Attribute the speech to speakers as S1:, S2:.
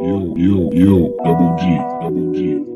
S1: U U U double G double G